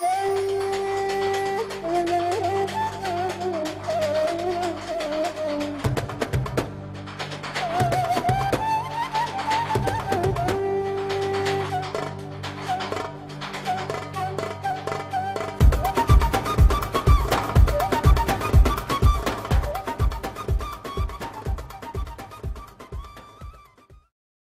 Hey!